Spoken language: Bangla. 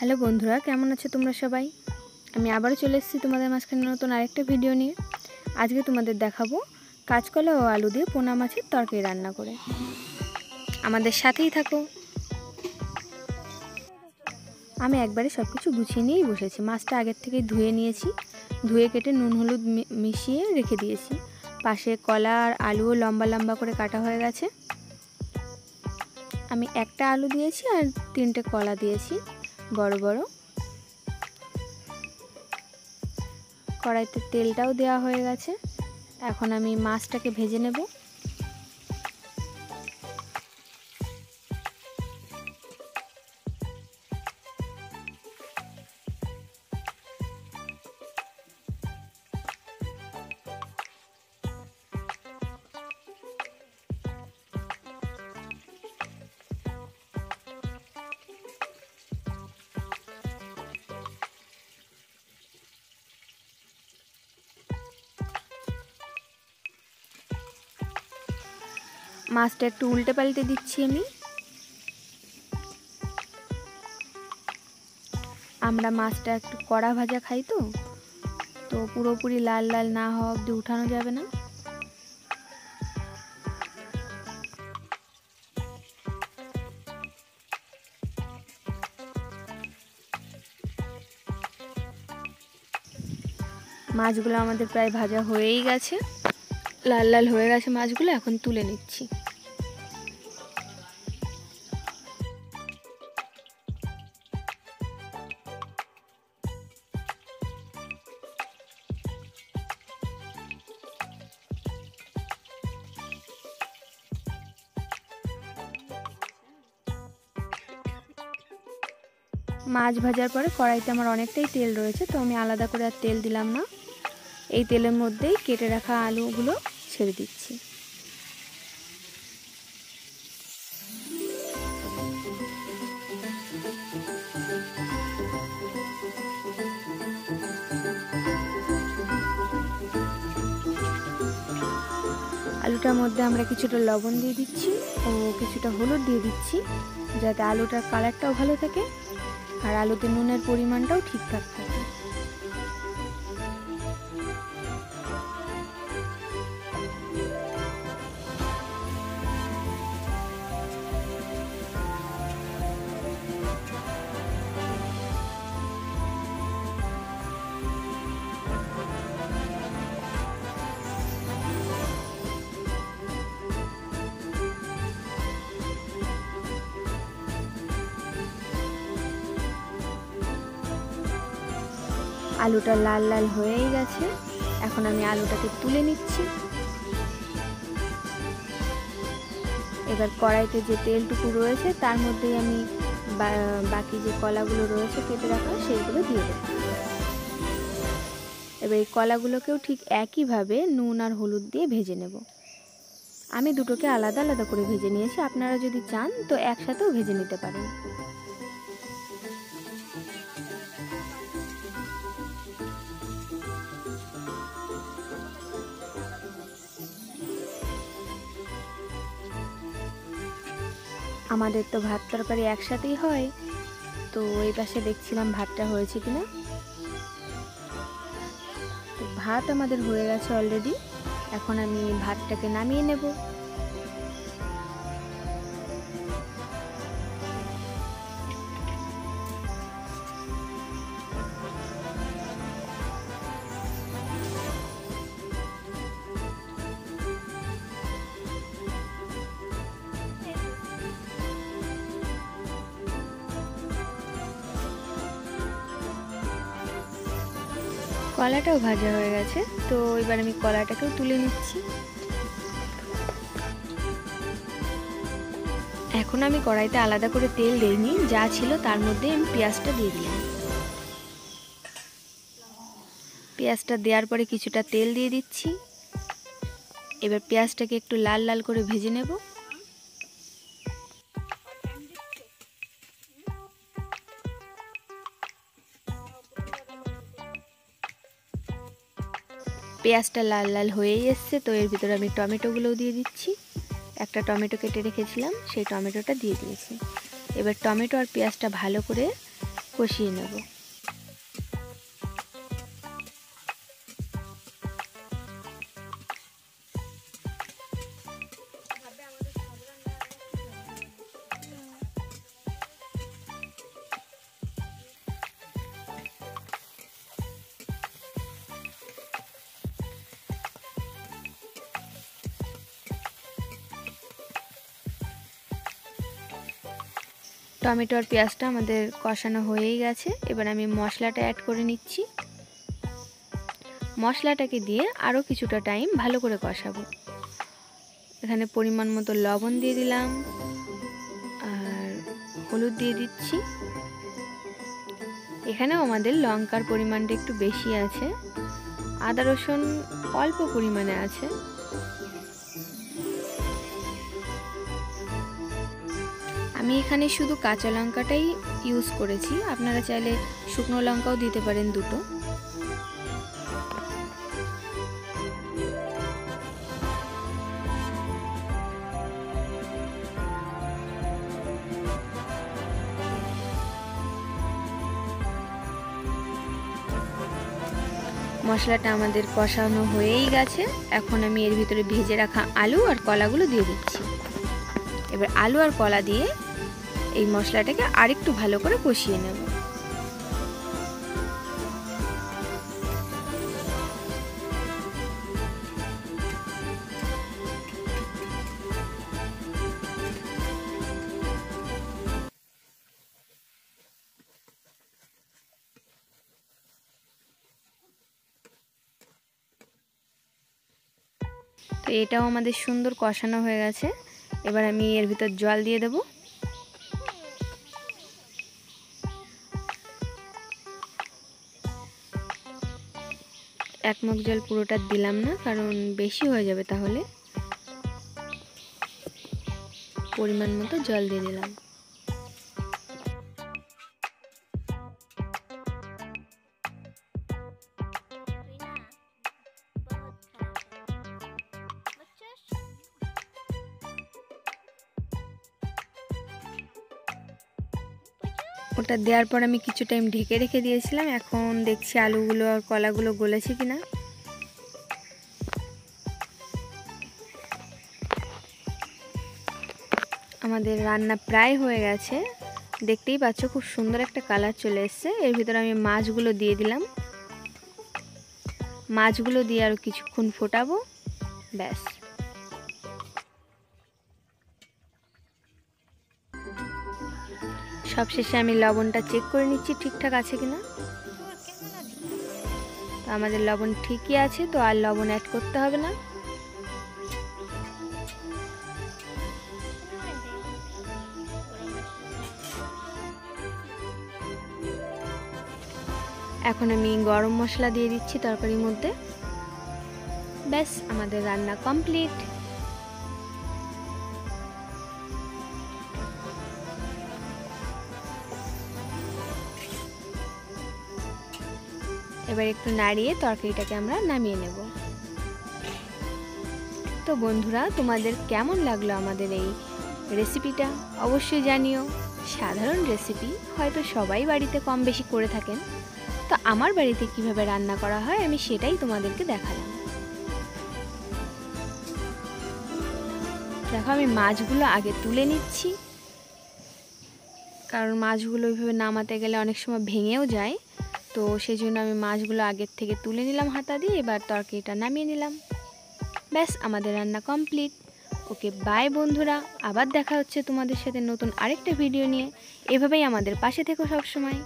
হ্যালো বন্ধুরা, কেমন আছো তোমরা সবাই? আমি আবারও চলে এসেছি তোমাদের মাঝখানে নতুন আরেকটা ভিডিও নিয়ে। আজকে তোমাদের দেখাবো কাঁচকলা ও আলু দিয়ে পোনা মাছের তরকারি রান্না করে। আমাদের সাথেই থাকো। আমি একবারে সব কিছু গুছিয়ে নিয়েই বসেছি। মাছটা আগের থেকেই ধুয়ে নিয়েছি। ধুয়ে কেটে নুন, হলুদ মিশিয়ে রেখে দিয়েছি। পাশে কলা আর আলুও লম্বা লম্বা করে কাটা হয়ে গেছে। আমি একটা আলু দিয়েছি আর তিনটে কলা দিয়েছি। বড় বড়। কড়াইতে তেলটাও দেওয়া হয়ে গেছে। এখন আমি মাছটাকে ভেজে নেব। মাছটা একটু উল্টে পাল্টে দিচ্ছি আমি। আমরা মাছটা একটু কড়া ভাজা খাই তো তো পুরোপুরি লাল লাল না হওয়া অবধি উঠানো যাবে না। মাছগুলো আমাদের প্রায় ভাজা হয়েই গেছে। লাল লাল হয়ে গেছে মাছগুলো, এখন তুলে নিচ্ছি। মাছ ভাজার পরে কড়াইতে আমার অনেকটাই তেল রয়েছে, তো আমি আলাদা করে আর তেল দিলাম না। এই তেলের মধ্যেই কেটে রাখা আলুগুলো ছেড়ে দিচ্ছি। আলুটার মধ্যে আমরা কিছুটা লবণ দিয়ে দিচ্ছি ও কিছুটা হলুদ দিয়ে দিচ্ছি, যাতে আলুটার কালারটাও ভালো থাকে। আর আলুতে নুনের পরিমাণটাও ঠিকঠাক থাকে আলুটা লাল লাল হয়েই গেছে। এখন আমি আলুটাকে তুলে নিচ্ছি। এবার কড়াইতে যে তেলটুকু রয়েছে, তার মধ্যেই আমি বাকি যে কলাগুলো রয়েছে কেটে রাখা, সেইগুলো দিয়ে দেব। এবার এই কলাগুলোকেও ঠিক একইভাবে নুন আর হলুদ দিয়ে ভেজে নেব। আমি দুটোকে আলাদা আলাদা করে ভেজে নিয়েছি। আপনারা যদি চান, তো একসাথেও ভেজে নিতে পারেন। আমাদের তো ভাত তরকারি একসাথেই হয়। তো এই পাশে দেখছিলাম ভাতটা হয়েছে কিনা। ভাত আমাদের হয়ে গেছে অলরেডি এখন আমি ভাতটাকে নামিয়ে নেব। কলাটাও ভাজা হয়ে গেছে। তো এবার আমি কলাটাকেও তুলে নিচ্ছি। এখন আমি কড়াইতে আলাদা করে তেল দিইনি যা ছিল তার মধ্যে আমি পেঁয়াজটা দিয়ে দিলাম। পেঁয়াজটা দেওয়ার পরে কিছুটা তেল দিয়ে দিচ্ছি। এবার পেঁয়াজটাকে একটু লাল লাল করে ভেজে নেব। পেঁয়াজটা লাল লাল হয়েই এসছে, তো এর ভিতরে আমি টমেটোগুলোও দিয়ে দিচ্ছি। একটা টমেটো কেটে রেখেছিলাম, সেই টমেটোটা দিয়ে দিয়েছি। এবার টমেটো আর পেঁয়াজটা ভালো করে কষিয়ে নেব। টমেটো আর পেঁয়াজটা আমাদের কষানো হয়েই গেছে। এবার আমি মশলাটা অ্যাড করে নিচ্ছি। মশলাটাকে দিয়ে আরও কিছুটা টাইম ভালো করে কষাবো। এখানে পরিমাণ মতো লবণ দিয়ে দিলাম। আর হলুদ দিয়ে দিচ্ছি। এখানেও আমাদের লঙ্কার পরিমাণটা একটু বেশি আছে। আদা রসুন অল্প পরিমাণে আছে। আমি এখানে শুধু কাঁচা লঙ্কাটাই ইউজ করেছি। আপনারা চাইলে শুকনো লঙ্কাও দিতে পারেন দুটো। মশলাটা আমাদের কষানো হয়েই গেছে। এখন আমি এর ভিতরে ভেজে রাখা আলু আর কলাগুলো দিয়ে দিচ্ছি। এবার আলু আর কলা দিয়ে এই মশলাটাকে আরেকটু ভালো করে কষিয়ে নেব। তো এটাও আমাদের সুন্দর কষানো হয়ে গেছে। এবার আমি এর ভিতর জল দিয়ে দেব। এক মগ জল পুরোটা দিলাম না, কারণ বেশি হয়ে যাবে তাহলে। পরিমাণ মতো জল দিয়ে দিলাম। ওটা দেওয়ার পর আমি কিছু টাইম ঢেকে রেখে দিয়েছিলাম। এখন দেখছি আলুগুলো আর কলাগুলো গলেছে কিনা। আমাদের রান্না প্রায় হয়ে গেছে। দেখতেই পাচ্ছ খুব সুন্দর একটা কালার চলে এসছে। এর ভিতরে আমি মাছগুলো দিয়ে দিলাম। মাছগুলো দিয়ে আরও কিছুক্ষণ ফোটাবো। ব্যাস। সবশেষে আমি লবণটা চেক করে নিচ্ছি, ঠিকঠাক আছে কিনা। তো আমাদের লবণ ঠিকই আছে, তো আর লবণ অ্যাড করতে হবে না। এখন আমি গরম মশলা দিয়ে দিচ্ছি তরকারির মধ্যে। ব্যাস, আমাদের রান্না কমপ্লিট এবার একটু নাড়িয়ে তরকারিটাকে আমরা নামিয়ে নেব। তো বন্ধুরা, তোমাদের কেমন লাগল আমাদের এই রেসিপিটা অবশ্যই জানিও। সাধারণ রেসিপি হয়তো সবাই বাড়িতে কম বেশি করে থাকেন। তো আমার বাড়িতে কীভাবে রান্না করা হয় আমি সেটাই তোমাদেরকে দেখালাম। দেখো, আমি মাছগুলো আগে তুলে নিচ্ছি। কারণ মাছগুলো ওইভাবে নামাতে গেলে অনেক সময় ভেঙেও যায়। তো সেই জন্য আমি মাছগুলো আগের থেকে তুলে নিলাম হাতা দিয়ে, এবার তরকারিটা নামিয়ে নিলাম। ব্যাস, আমাদের রান্না কমপ্লিট। ওকে, বাই বন্ধুরা। আবার দেখা হচ্ছে তোমাদের সাথে নতুন আরেকটা ভিডিও নিয়ে। এভাবেই আমাদের পাশে থেকো সবসময়।